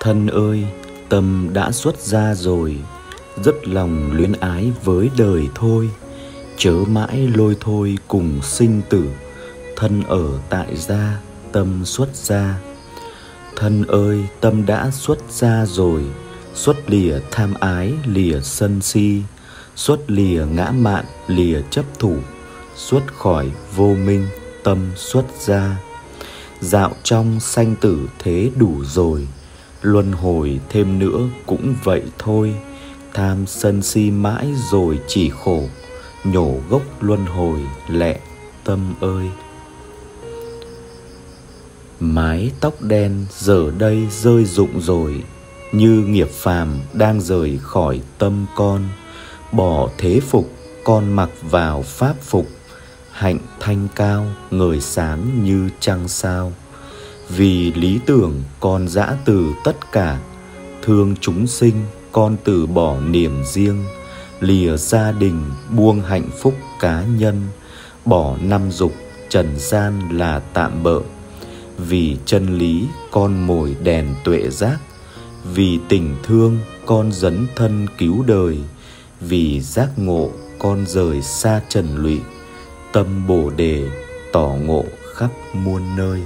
thân ơi, tâm đã xuất ra rồi, rất lòng luyến ái với đời thôi. Chớ mãi lôi thôi cùng sinh tử, thân ở tại gia, tâm xuất ra thân ơi, tâm đã xuất ra rồi, xuất lìa tham ái, lìa sân si. Xuất lìa ngã mạn, lìa chấp thủ. Xuất khỏi vô minh, tâm xuất ra dạo trong sanh tử thế đủ rồi luân hồi thêm nữa cũng vậy thôi. Tham sân si mãi rồi chỉ khổ, nhổ gốc luân hồi lẹ tâm ơi. Mái tóc đen giờ đây rơi rụng rồi, như nghiệp phàm đang rời khỏi tâm con. Bỏ thế phục, con mặc vào pháp phục, hạnh thanh cao ngời sáng như trăng sao vì lý tưởng con dã từ tất cả, thương chúng sinh con từ bỏ niềm riêng, lìa gia đình buông hạnh phúc cá nhân, bỏ năm dục trần gian là tạm bợ. Vì chân lý con mồi đèn tuệ giác, vì tình thương con dấn thân cứu đời, vì giác ngộ con rời xa trần lụy, tâm bồ đề tỏ ngộ khắp muôn nơi.